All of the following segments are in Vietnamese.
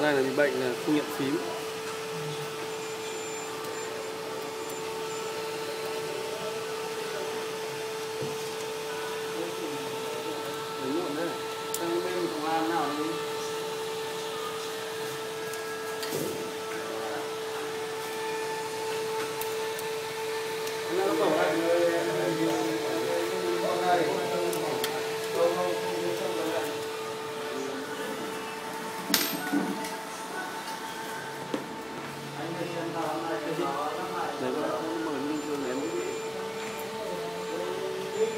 cái này là bị bệnh là không nhận phím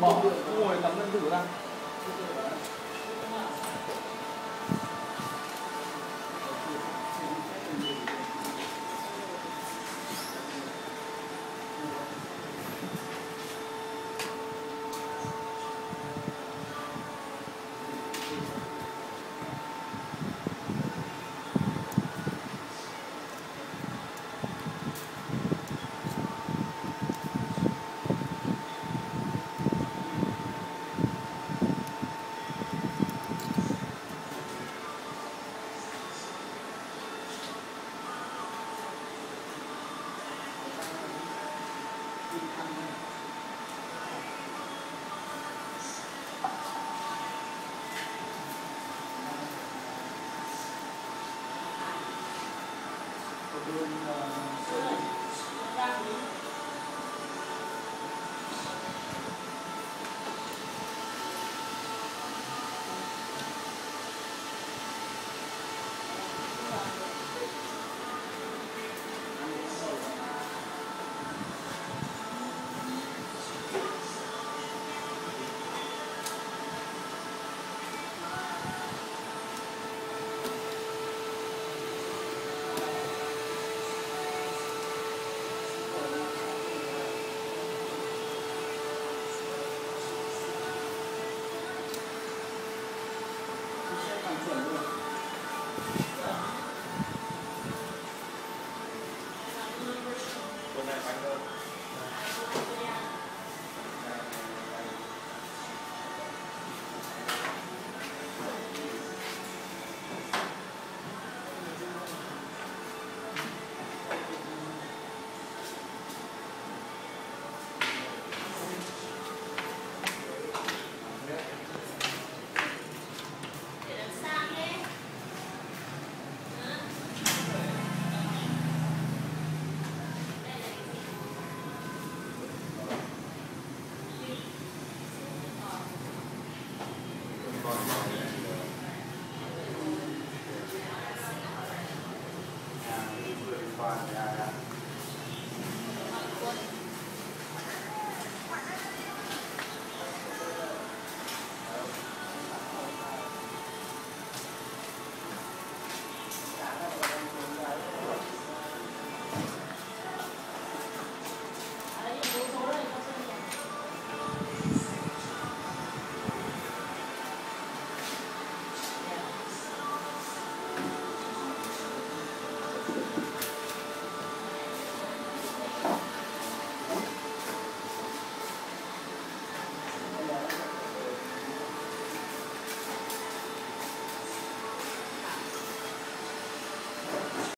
bỏ ngồi cắm lên thử ra.